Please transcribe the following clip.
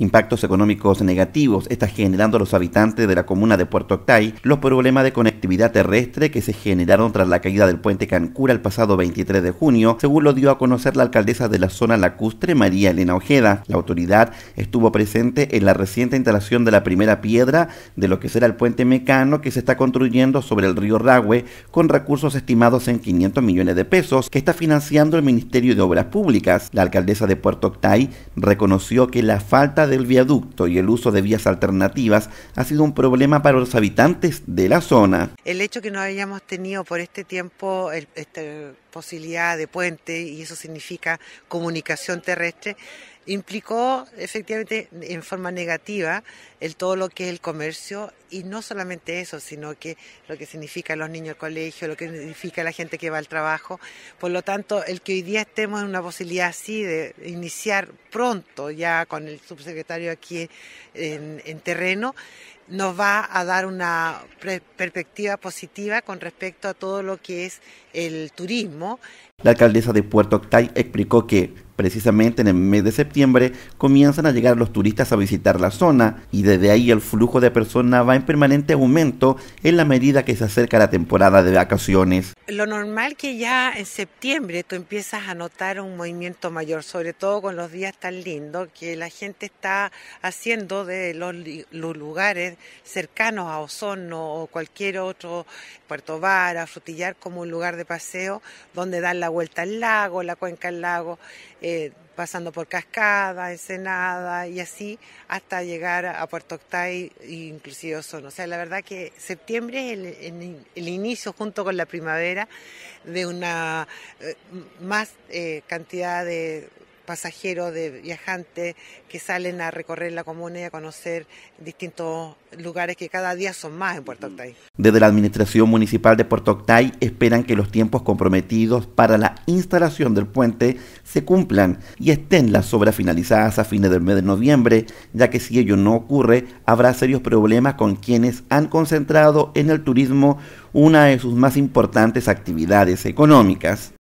Impactos económicos negativos está generando a los habitantes de la comuna de Puerto Octay los problemas de conectividad terrestre que se generaron tras la caída del puente Cancura el pasado 23 de junio, según lo dio a conocer la alcaldesa de la zona lacustre, María Elena Ojeda. La autoridad estuvo presente en la reciente instalación de la primera piedra de lo que será el puente mecano que se está construyendo sobre el río Ragüe con recursos estimados en 500 millones de pesos que está financiando el Ministerio de Obras Públicas. La alcaldesa de Puerto Octay reconoció que la falta del viaducto y el uso de vías alternativas ha sido un problema para los habitantes de la zona. El hecho que no hayamos tenido por este tiempo esta posibilidad de puente y eso significa comunicación terrestre implicó efectivamente en forma negativa el todo lo que es el comercio y no solamente eso, sino que lo que significa los niños al colegio, lo que significa la gente que va al trabajo. Por lo tanto, el que hoy día estemos en una posibilidad así de iniciar pronto ya con el subsecretario aquí en, en terreno, nos va a dar una perspectiva positiva con respecto a todo lo que es el turismo. La alcaldesa de Puerto Octay explicó que Precisamente en el mes de septiembre comienzan a llegar los turistas a visitar la zona y desde ahí el flujo de personas va en permanente aumento en la medida que se acerca la temporada de vacaciones. Lo normal que ya en septiembre tú empiezas a notar un movimiento mayor, sobre todo con los días tan lindos que la gente está haciendo de los, lugares cercanos a Osorno o cualquier otro, Puerto Vara, Frutillar, como un lugar de paseo donde dan la vuelta al lago, la cuenca al lago. Eh, pasando por Cascada, Ensenada y así hasta llegar a Puerto Octay e inclusive Osorno. O sea, la verdad que septiembre es el, inicio junto con la primavera de una eh, más eh, cantidad de pasajeros, de viajantes que salen a recorrer la comuna y a conocer distintos lugares que cada día son más en Puerto Octay. Desde la Administración Municipal de Puerto Octay esperan que los tiempos comprometidos para la instalación del puente se cumplan y estén las obras finalizadas a fines del mes de noviembre, ya que si ello no ocurre, habrá serios problemas con quienes han concentrado en el turismo una de sus más importantes actividades económicas.